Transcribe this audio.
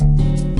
Every